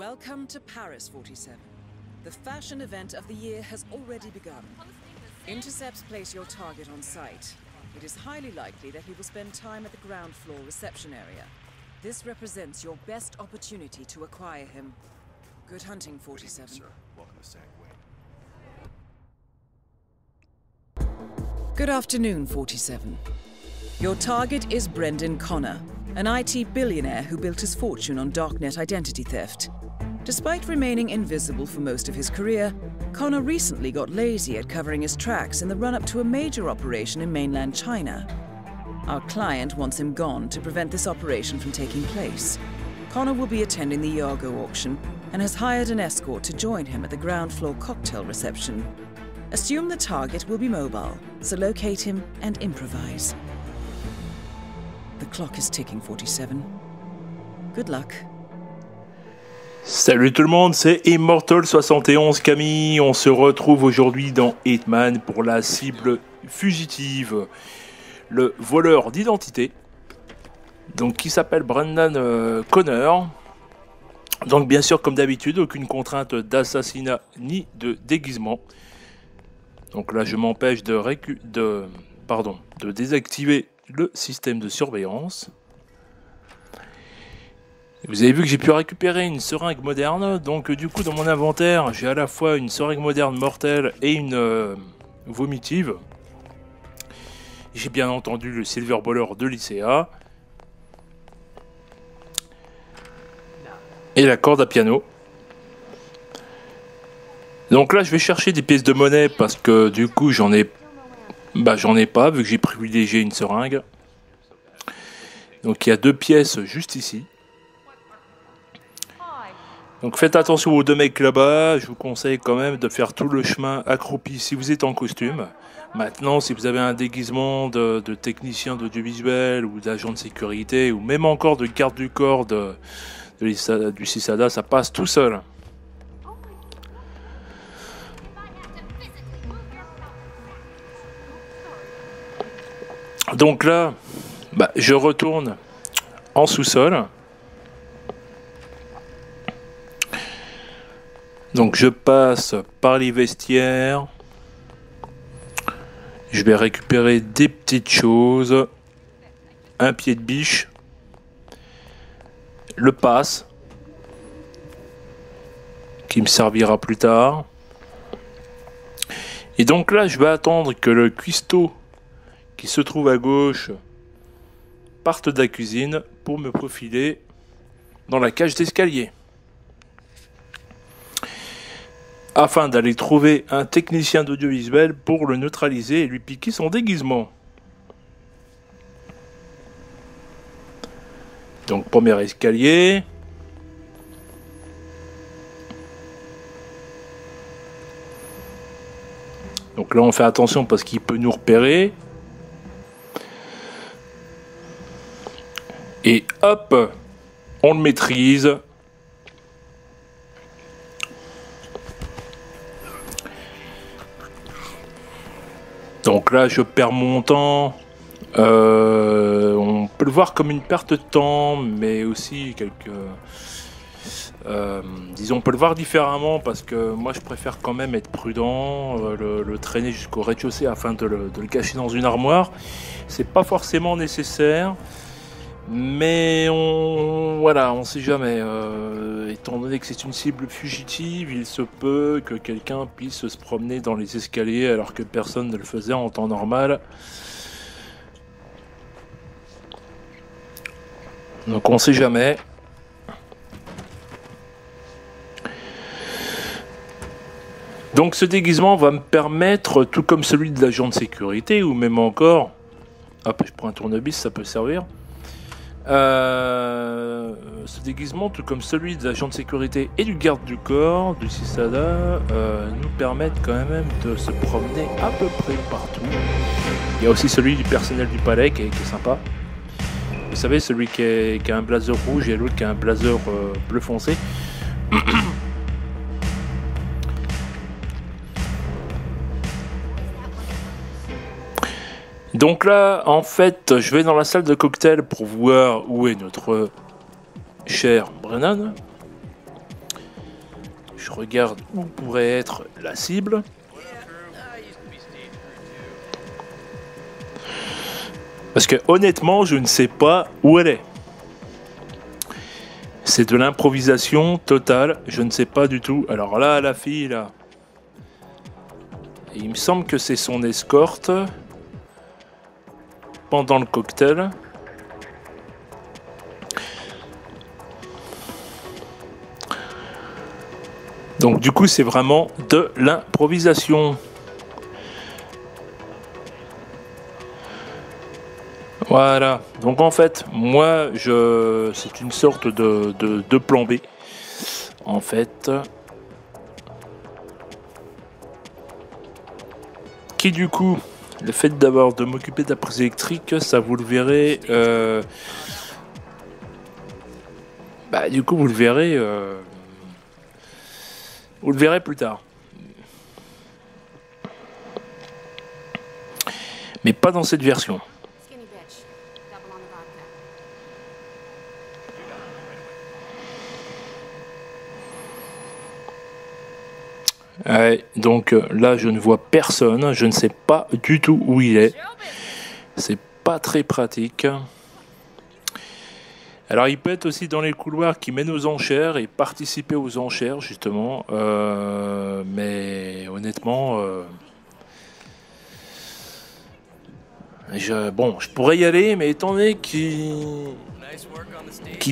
Welcome to Paris 47. The fashion event of the year has already begun. Intercepts place your target on site. It is highly likely that he will spend time at the ground floor reception area. This represents your best opportunity to acquire him. Good hunting, 47. Good afternoon, 47. Your target is Brendan Connor, an IT billionaire who built his fortune on darknet identity theft. Despite remaining invisible for most of his career, Connor recently got lazy at covering his tracks in the run up to a major operation in mainland China. Our client wants him gone to prevent this operation from taking place. Connor will be attending the Yargo auction and has hired an escort to join him at the ground floor cocktail reception. Assume the target will be mobile, so locate him and improvise. The clock is ticking, 47. Good luck. Salut tout le monde, c'est Immortal71 Camille. On se retrouve aujourd'hui dans Hitman pour la cible fugitive, le voleur d'identité, donc qui s'appelle Brendan euh, Connor. Donc bien sûr, comme d'habitude, aucune contrainte d'assassinat ni de déguisement. Donc là, je m'empêche de, de, désactiver le système de surveillance. Vous avez vu que j'ai pu récupérer une seringue moderne, donc du coup dans mon inventaire j'ai à la fois une seringue moderne mortelle et une euh, vomitive. J'ai bien entendu le Silver Baller de l'ICA. Et la corde à piano. Donc là je vais chercher des pièces de monnaie parce que du coup j'en ai bah j'en ai pas vu que j'ai privilégié une seringue. Donc il y a deux pièces juste ici. Donc faites attention aux deux mecs là-bas. Je vous conseille quand même de faire tout le chemin accroupi si vous êtes en costume. Maintenant, si vous avez un déguisement de, technicien d'audiovisuel ou d'agent de sécurité ou même encore de garde du corps de, du CISADA, ça passe tout seul. Donc là, bah, je retourne en sous-sol. Donc je passe par les vestiaires. Je vais récupérer des petites choses. Un pied de biche. Le passe. Qui me servira plus tard. Et donc là, je vais attendre que le cuistot qui se trouve à gauche parte de la cuisine pour me profiler dans la cage d'escalier. Afin d'aller trouver un technicien d'audiovisuel pour le neutraliser et lui piquer son déguisement. Donc premier escalier. Donc là on fait attention parce qu'il peut nous repérer. Et hop, on le maîtrise. Là, je perds mon temps. Euh, on peut le voir comme une perte de temps, mais aussi quelques. Euh, disons, on peut le voir différemment parce que moi je préfère quand même être prudent, euh, le, traîner jusqu'au rez-de-chaussée afin de le, cacher dans une armoire. C'est pas forcément nécessaire. Mais on, voilà, on sait jamais. Étant donné que c'est une cible fugitive, il se peut que quelqu'un puisse se promener dans les escaliers alors que personne ne le faisait en temps normal. Donc on sait jamais. Donc ce déguisement va me permettre, tout comme celui de l'agent de sécurité, ou même encore, hop, je prends un tournevis, ça peut servir, euh, ce déguisement, tout comme celui des agents de sécurité et du garde du corps du CISADA, euh, nous permettent quand même de se promener à peu près partout. Il y a aussi celui du personnel du palais qui est, sympa. Vous savez, celui qui, a un blazer rouge et l'autre qui a un blazer euh, bleu foncé. Donc là, en fait, je vais dans la salle de cocktail pour voir où est notre cher Brennan. je regarde où pourrait être la cible. Parce que honnêtement, je ne sais pas où elle est. C'est de l'improvisation totale. Je ne sais pas du tout. Alors là, la fille, là. il me semble que c'est son escorte. Pendant le cocktail. Donc du coup, c'est vraiment de l'improvisation. Voilà. Donc en fait, moi, je, c'est une sorte de, de, plan B. En fait, qui du coup, le fait d'avoir de m'occuper de la prise électrique, ça vous le verrez. Euh, bah, du coup, vous le verrez. Euh, vous le verrez plus tard. Mais pas dans cette version. donc euh, là, je ne vois personne. Je ne sais pas du tout où il est. C'est pas très pratique. Alors, il peut être aussi dans les couloirs qui mènent aux enchères et participer aux enchères, justement. Euh, mais honnêtement, euh, je, bon, je pourrais y aller, mais étant donné qu'il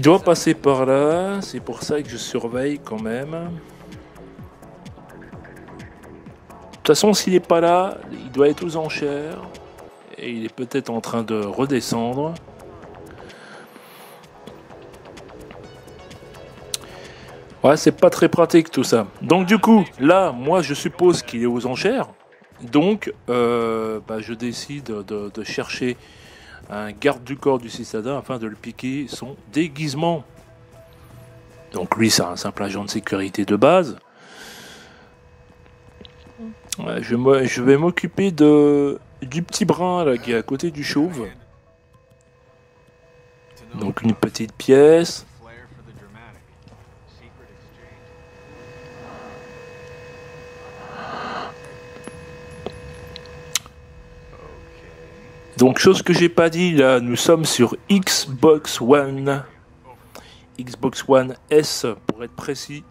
doit passer par là, c'est pour ça que je surveille quand même. toute façon, s'il n'est pas là, il doit être aux enchères. Et il est peut-être en train de redescendre. C'est pas très pratique tout ça. Donc du coup, là, moi, je suppose qu'il est aux enchères. Donc, euh, bah, je décide de, chercher un garde du corps du citadin afin de le piquer son déguisement. Donc lui, c'est un simple agent de sécurité de base je, vais m'occuper de du petit brin là, qui est à côté du chauve. Donc une petite pièce. Donc chose que j'ai pas dit là, nous sommes sur Xbox One. Xbox One S pour être précis.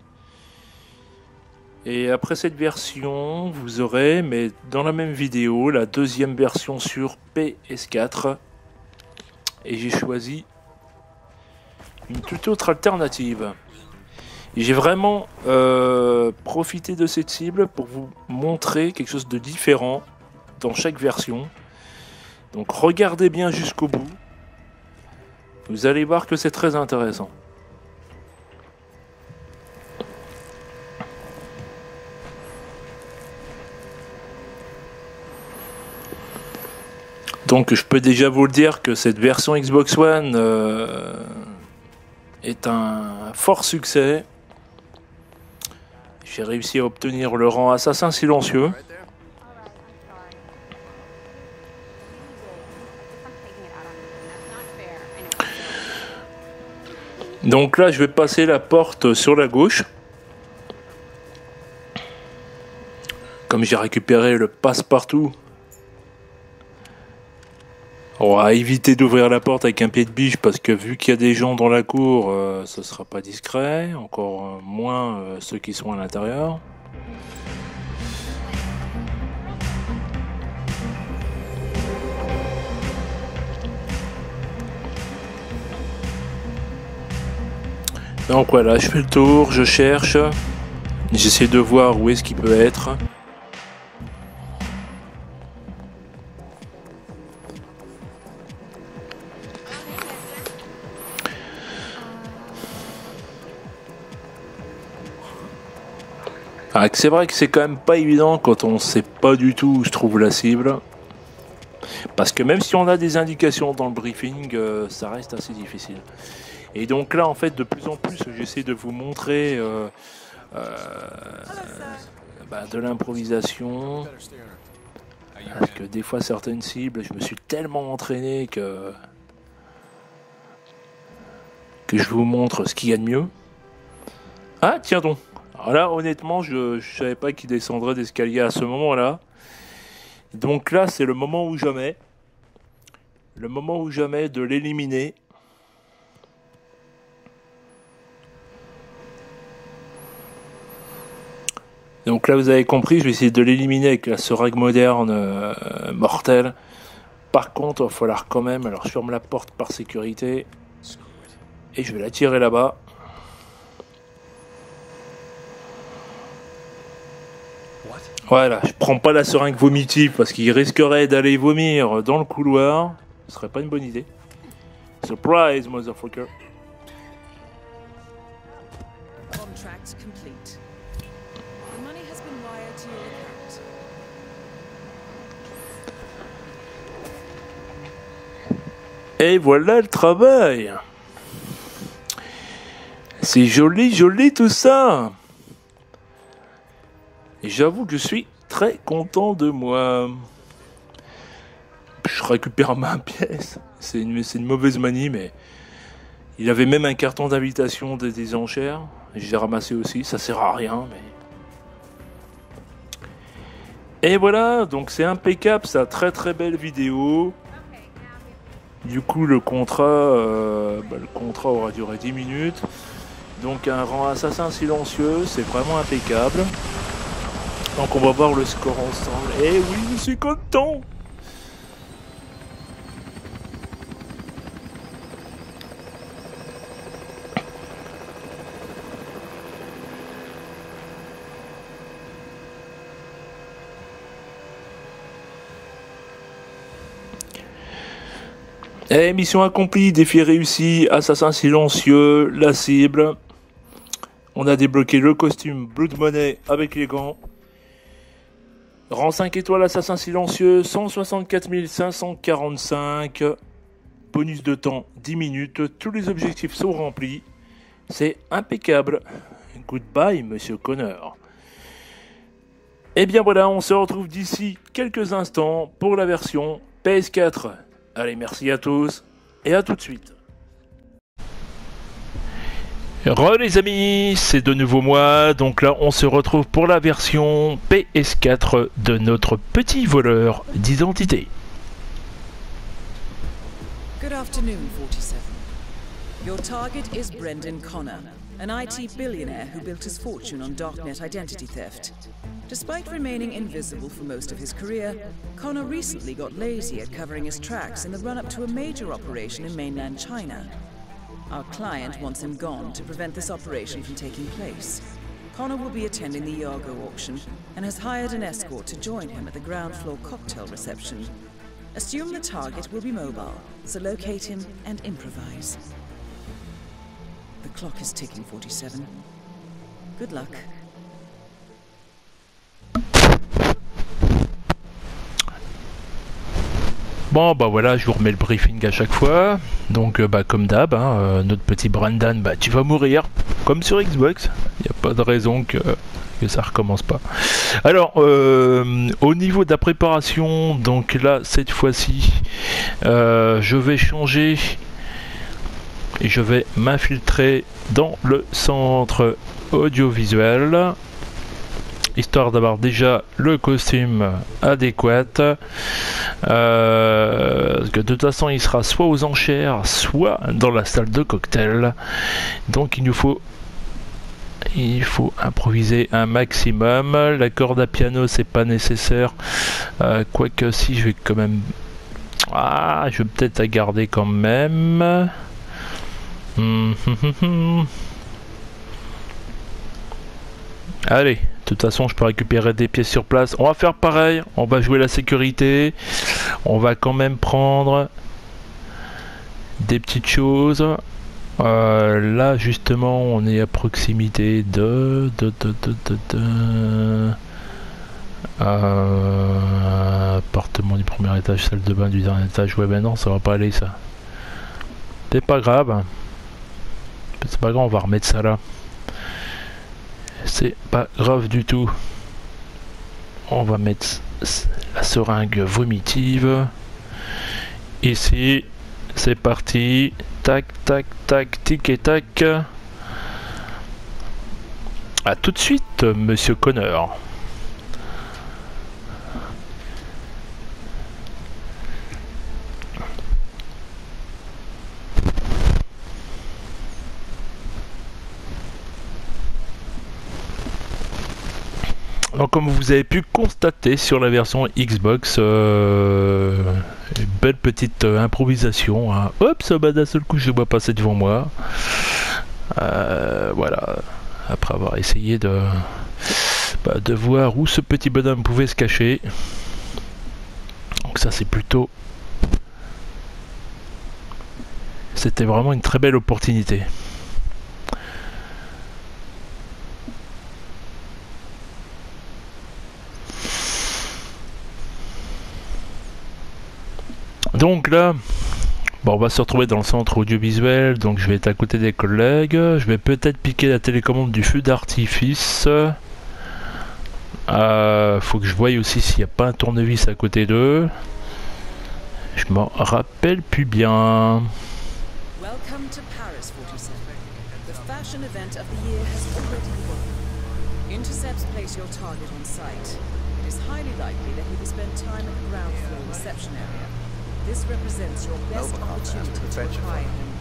Et après cette version, vous aurez, mais dans la même vidéo, la deuxième version sur PS4. Et j'ai choisi une toute autre alternative. J'ai vraiment euh, profité de cette cible pour vous montrer quelque chose de différent dans chaque version. Donc regardez bien jusqu'au bout. Vous allez voir que c'est très intéressant. Donc je peux déjà vous le dire que cette version Xbox One euh, est un fort succès. J'ai réussi à obtenir le rang assassin silencieux. Donc là, je vais passer la porte sur la gauche. Comme j'ai récupéré le passe-partout on va éviter d'ouvrir la porte avec un pied de biche parce que vu qu'il y a des gens dans la cour, euh, ce sera pas discret, encore euh, moins euh, ceux qui sont à l'intérieur. Donc voilà, je fais le tour, je cherche, j'essaie de voir où est-ce qu'il peut être. Ah, c'est vrai que c'est quand même pas évident quand on sait pas du tout où se trouve la cible. Parce que même si on a des indications dans le briefing, euh, ça reste assez difficile. Et donc là, en fait, de plus en plus, j'essaie de vous montrer euh, euh, bah, de l'improvisation. Parce que des fois, certaines cibles, je me suis tellement entraîné que, que je vous montre ce qu'il y a de mieux. Ah, tiens donc Alors là, honnêtement, je ne savais pas qu'il descendrait d'escalier à ce moment-là. Donc là, c'est le moment ou jamais. Le moment ou jamais de l'éliminer. Donc là, vous avez compris, je vais essayer de l'éliminer avec la seringue moderne euh, mortelle. Par contre, il va falloir quand même. Alors, je ferme la porte par sécurité. Et je vais la tirer là-bas. Voilà, je prends pas la seringue vomitive parce qu'il risquerait d'aller vomir dans le couloir. Ce serait pas une bonne idée. Surprise, motherfucker complete. The money has been wired to your account. Et voilà le travail. C'est joli, joli tout ça. Et j'avoue que je suis très content de moi. Je récupère ma pièce. C'est une, mauvaise manie, mais il avait même un carton d'invitation des, enchères. J'ai ramassé aussi. Ça sert à rien. Et voilà, donc c'est impeccable, ça très très belle vidéo. Du coup, le contrat, euh, bah, le contrat aura duré 10 minutes. Donc un rang assassin silencieux, c'est vraiment impeccable. Donc on va voir le score ensemble. Eh oui, je suis content Eh, mission accomplie, défi réussi, assassin silencieux, la cible. On a débloqué le costume Blood Money avec les gants. Rang 5 étoiles, assassin silencieux, 164 545. Bonus de temps 10 minutes. Tous les objectifs sont remplis. C'est impeccable. Goodbye, monsieur Connor. Et bien voilà, on se retrouve d'ici quelques instants pour la version PS4. Allez, merci à tous et à tout de suite. Re les amis, c'est de nouveau moi, donc là on se retrouve pour la version PS4 de notre petit voleur d'identité. Good afternoon, 47. Your target is Brendan Connor, an IT billionaire who built his fortune on darknet identity theft. Despite remaining invisible for most of his career, Connor recently got lazy at covering his tracks in the run up to a major operation in mainland China. Our client wants him gone to prevent this operation from taking place. Connor will be attending the Iago auction and has hired an escort to join him at the ground floor cocktail reception. Assume the target will be mobile, so locate him and improvise. The clock is ticking, 47. Good luck. Bah voilà, je vous remets le briefing à chaque fois. Donc euh, bah comme d'hab, hein, euh, notre petit Brandon, bah tu vas mourir comme sur Xbox. Il n'y a pas de raison que, ça recommence pas. Alors euh, au niveau de la préparation, donc là cette fois-ci, je vais changer et je vais m'infiltrer dans le centre audiovisuel histoire d'avoir déjà le costume adéquat. Euh, parce que de toute façon, il sera soit aux enchères, soit dans la salle de cocktail. Donc il nous faut il faut improviser un maximum. La corde à piano, c'est pas nécessaire. Euh, quoique si, je vais quand même. Ah, je vais peut-être la garder quand même. Hum, hum, hum. Allez, de toute façon, je peux récupérer des pièces sur place. On va faire pareil. On va jouer la sécurité. On va quand même prendre des petites choses. Euh, là, justement, on est à proximité de... de, Euh, appartement du premier étage, salle de bain du dernier étage. Ouais, ben non, ça va pas aller, ça. C'est pas grave. C'est pas grave, on va remettre ça là. C'est pas grave du tout. On va mettre la seringue vomitive. Ici, c'est parti. Tac, tac, tac, tic et tac. A tout de suite, monsieur Connor. Donc comme vous avez pu constater sur la version Xbox, euh, une belle petite euh, improvisation. Hein. Hop, ça d'un seul coup, je vois passer devant moi. Euh, voilà. Après avoir essayé de, bah, de voir où ce petit bonhomme pouvait se cacher. Donc ça c'est plutôt... C'était vraiment une très belle opportunité. Donc là, bon, on va se retrouver dans le centre audiovisuel, donc je vais être à côté des collègues. Je vais peut-être piquer la télécommande du feu d'artifice. Euh, faut que je voie aussi s'il n'y a pas un tournevis à côté d'eux. Je m'en rappelle plus bien. Welcome to Paris 47. The fashion event of the year has already begun. Intercepts place your target on site. It is highly likely that he will spend time at the ground floor reception area. This represents your best opportunity to acquire him.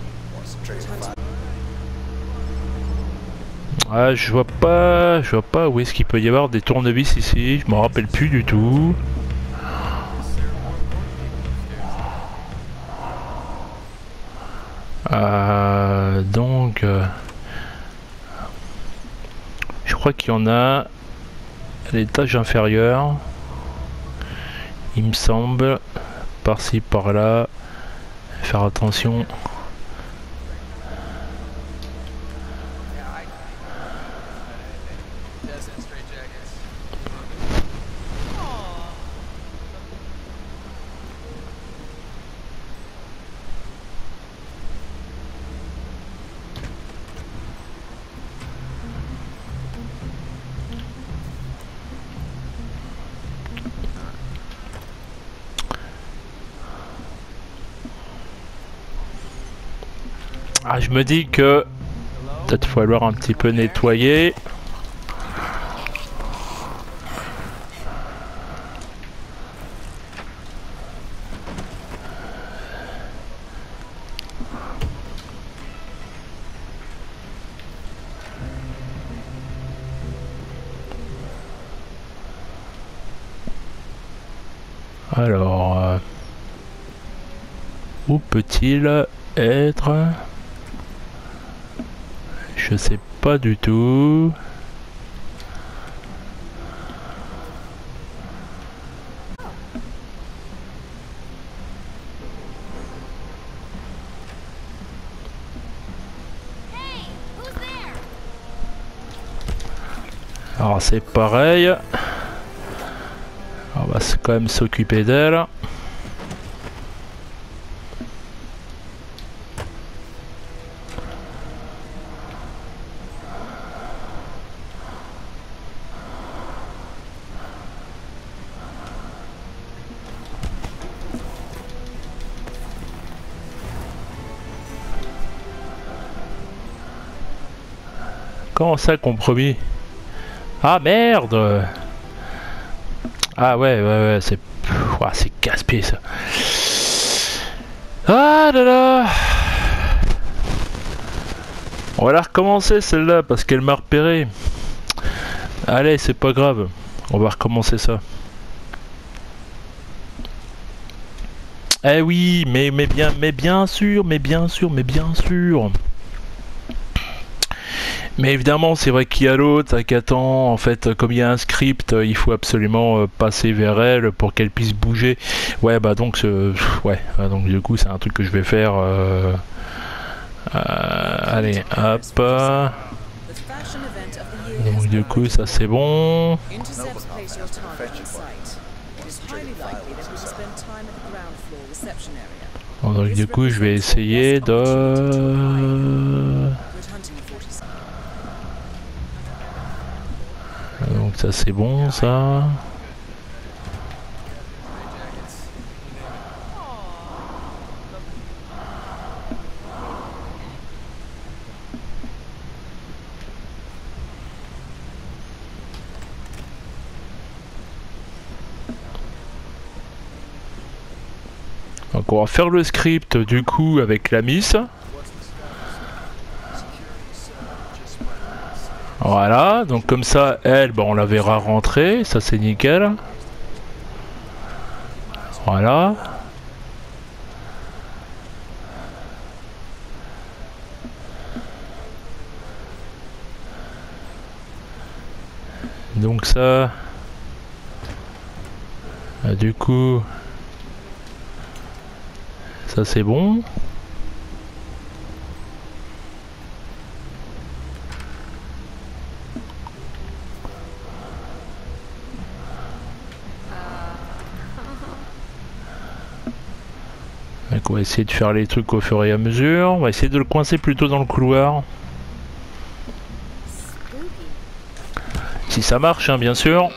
Ah, je vois pas, je vois pas où est-ce qu'il peut y avoir des tournevis ici. Je m'en rappelle plus du tout. Euh, donc, euh, je crois qu'il y en a à l'étage inférieur. Il me semble par-ci par-là faire attention je me dis que peut-être falloir un petit peu nettoyer. Alors, euh, où peut-il être? Je sais pas du tout. Alors c'est pareil. On va quand même s'occuper d'elle. Comment ça compromis Ah merde Ah ouais, ouais, ouais, c'est... c'est casse-pied ça. Ah là là On va la recommencer celle-là parce qu'elle m'a repéré. Allez, c'est pas grave. On va recommencer ça. Eh oui, mais, mais bien, mais bien sûr, mais bien sûr, mais bien sûr. Mais évidemment, c'est vrai qu'il y a l'autre qui attend. En fait, comme il y a un script, euh, il faut absolument euh, passer vers elle pour qu'elle puisse bouger. Ouais, bah donc, ouais, bah, donc du coup, c'est un truc que je vais faire. Euh, allez, hop. Donc du coup, ça c'est bon. donc du coup, je vais essayer de ça c'est bon ça. Donc on va faire le script du coup avec la miss. Voilà, donc comme ça, elle, bon, on la verra rentrer, ça c'est nickel. Voilà. Donc ça, ah, du coup, ça c'est bon. Va essayer de faire les trucs au fur et à mesure. On va essayer de le coincer plutôt dans le couloir. Si ça marche, hein, bien sûr.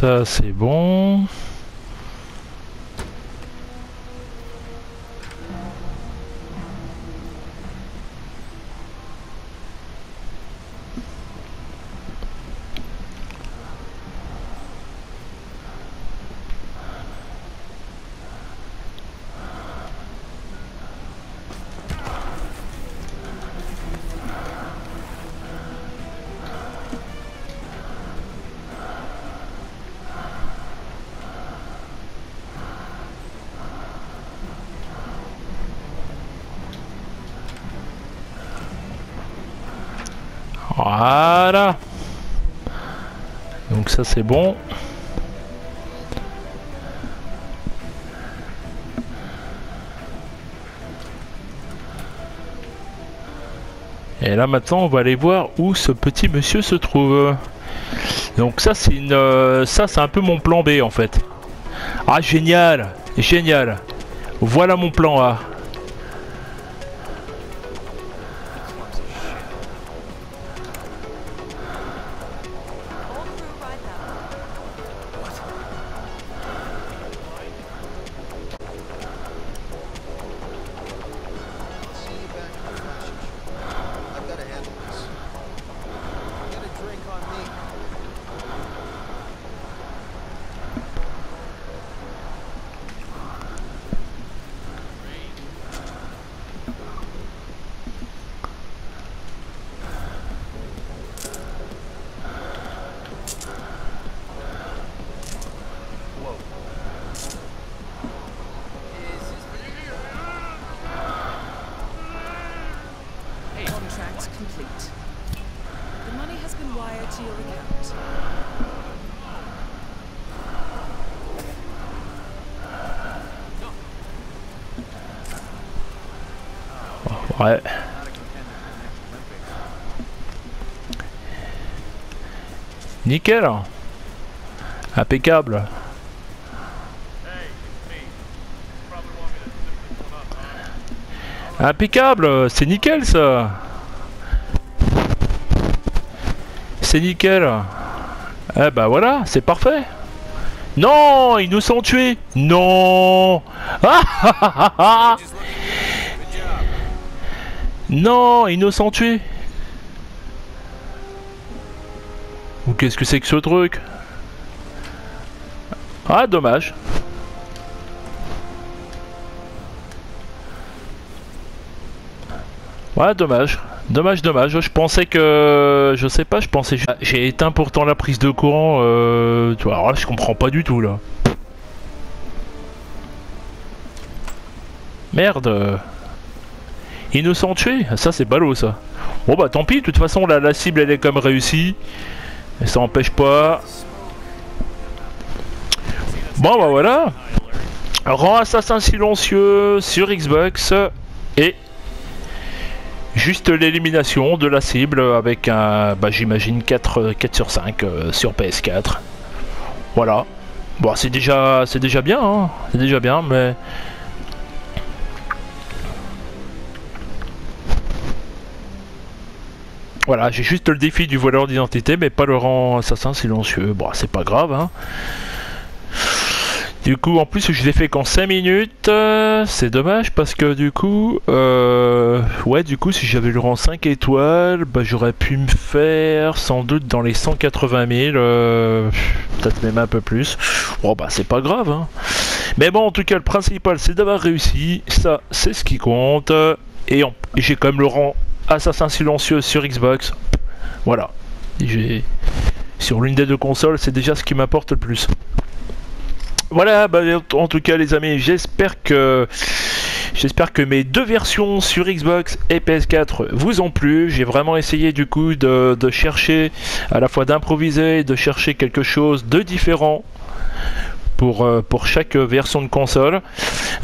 Ça c'est bon. Donc ça c'est bon. Et là maintenant on va aller voir où ce petit monsieur se trouve. Donc ça c'est une euh, ça c'est un peu mon plan B en fait. Ah génial, génial. Voilà mon plan A. Ouais. Nickel. Impeccable. Impeccable, c'est nickel ça. C'est nickel. Eh bah voilà, c'est parfait. Non, ils nous sont tués. Non. Ah, ah, ah, ah. Non, tués. Ou qu'est-ce que c'est que ce truc? Ah, dommage. Ouais, dommage. Dommage, dommage. Je pensais que... Je sais pas, je pensais... J'ai éteint pourtant la prise de courant. Euh... Alors là, je comprends pas du tout, là. Merde. Sont tués Ça, c'est ballot, ça. Bon, bah, tant pis. De toute façon, la, cible, elle est comme réussie. Ça empêche pas. Bon, bah, voilà. Rang assassin silencieux sur Xbox. Et juste l'élimination de la cible avec un, bah, j'imagine 4, 4 sur 5 euh, sur PS4. Voilà. Bon, c'est déjà, c'est déjà bien, hein. c'est déjà bien, mais Voilà, j'ai juste le défi du voleur d'identité, mais pas le rang assassin silencieux. Bon, c'est pas grave, hein. Du coup, en plus, je l'ai fait qu'en 5 minutes. C'est dommage parce que du coup, euh, ouais, du coup, si j'avais le rang 5 étoiles, bah, j'aurais pu me faire sans doute dans les 180 000, euh, peut-être même un peu plus. Bon, bah, c'est pas grave, hein. Mais bon, en tout cas, le principal, c'est d'avoir réussi. Ça, c'est ce qui compte. Et j'ai quand même le rang Assassin silencieux sur Xbox. Voilà. J'ai sur l'une des deux consoles, c'est déjà ce qui m'apporte le plus. Voilà, bah, en tout cas les amis, j'espère que j'espère que mes deux versions sur Xbox et PS4 vous ont plu. J'ai vraiment essayé du coup de, de chercher à la fois d'improviser, de chercher quelque chose de différent pour, euh, pour chaque version de console.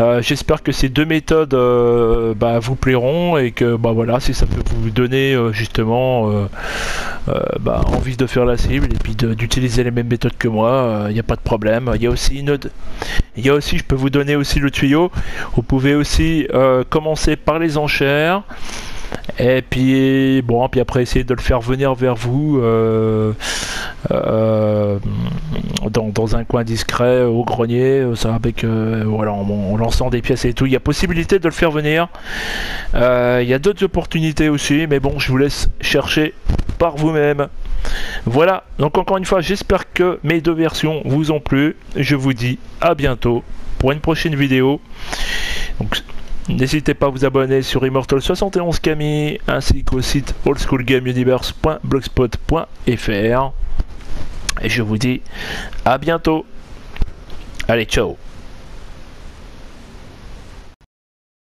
Euh, j'espère que ces deux méthodes euh, bah, vous plairont et que bah, voilà, si ça peut vous donner justement bah, envie de faire la cible et puis d'utiliser les mêmes méthodes que moi, il n'y a pas de problème. Il y a aussi une il y a aussi, je peux vous donner aussi le tuyau. Vous pouvez aussi commencer par les enchères. Et puis bon, puis après essayer de le faire venir vers vous euh, euh, dans, un coin discret au grenier, ça avec voilà en, lançant des pièces et tout. Il y a possibilité de le faire venir. Euh, il y a d'autres opportunités aussi, mais bon, je vous laisse chercher par vous-même. Voilà, donc encore une fois, j'espère que mes deux versions vous ont plu. Je vous dis à bientôt pour une prochaine vidéo. N'hésitez pas à vous abonner sur Immortal71 Camille ainsi qu'au site oldschoolgameuniverse.blogspot.fr. Et je vous dis à bientôt. Allez, ciao